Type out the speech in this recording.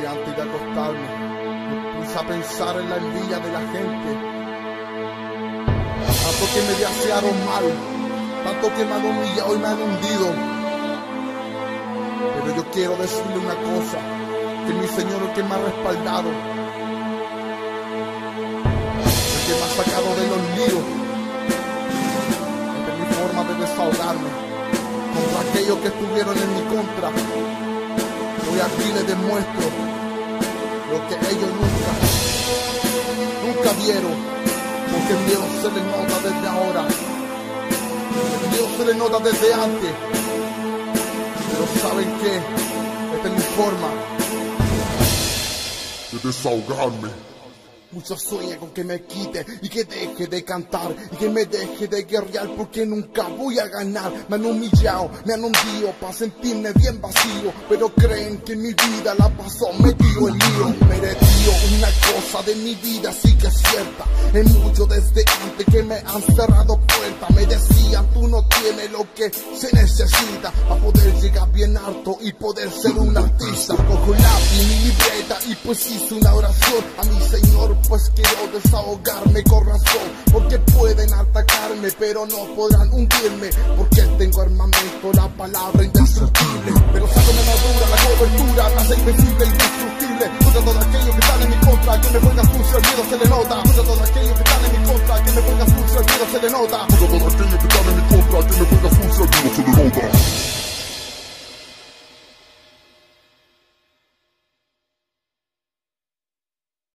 de acostarme, me puse a pensar en la envidia de la gente. Tanto que me desearon mal, tanto que me han humillado y me han hundido. Pero yo quiero decirle una cosa, que mi Señor es el que me ha respaldado, el que me ha sacado de líos. Esta es mi forma de desahogarme contra aquellos que estuvieron en mi contra. Hoy aquí les demuestro lo que ellos nunca, nunca vieron, porque el miedo se les nota desde ahora, el miedo se les nota desde antes, pero ¿saben qué? Esta es mi forma de desahogarme. Muchos sueñan con que me quite y que deje de cantar y que me deje de guerrear porque nunca voy a ganar. Me han humillado, me han hundido para sentirme bien vacío, pero creen que mi vida la pasó metido en lío. Cosa de mi vida sí que es cierta. Es mucho desde antes que me han cerrado puertas. Me decían tú no tienes lo que se necesita para poder llegar bien alto y poder ser un artista. Cojo lápiz, mi libreta y pues hice una oración a mi Señor pues quiero desahogarme con razón Porque pueden atacarme pero no podrán hundirme Porque tengo armamento, la palabra indestructible Pero saco mi armadura, la cobertura, la hace indestructible Contra todo aquello que contra, que me pongas sucio el miedo se le nota. Junto todo aquello que están en mi contra, que me pongas sucio el miedo se le nota. Junto todo aquello que están en mi contra, que me pongas sucio el miedo se le nota.